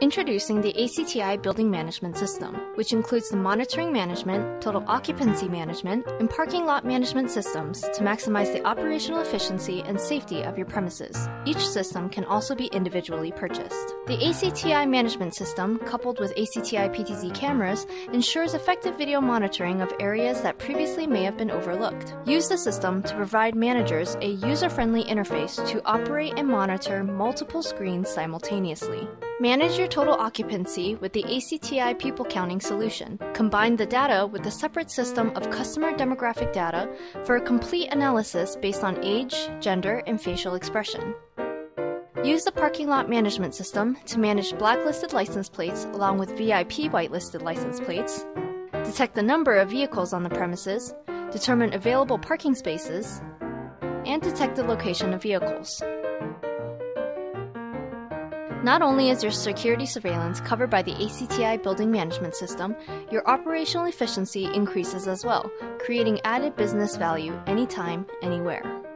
Introducing the ACTI Building Management System, which includes the monitoring management, total occupancy management, and parking lot management systems to maximize the operational efficiency and safety of your premises. Each system can also be individually purchased. The ACTI Management System, coupled with ACTI PTZ cameras, ensures effective video monitoring of areas that previously may have been overlooked. Use the system to provide managers a user-friendly interface to operate and monitor multiple screens simultaneously. Manage your total occupancy with the ACTI People Counting solution. Combine the data with a separate system of customer demographic data for a complete analysis based on age, gender, and facial expression. Use the parking lot management system to manage blacklisted license plates along with VIP whitelisted license plates, detect the number of vehicles on the premises, determine available parking spaces, and detect the location of vehicles. Not only is your security surveillance covered by the ACTI building management system, your operational efficiency increases as well, creating added business value anytime, anywhere.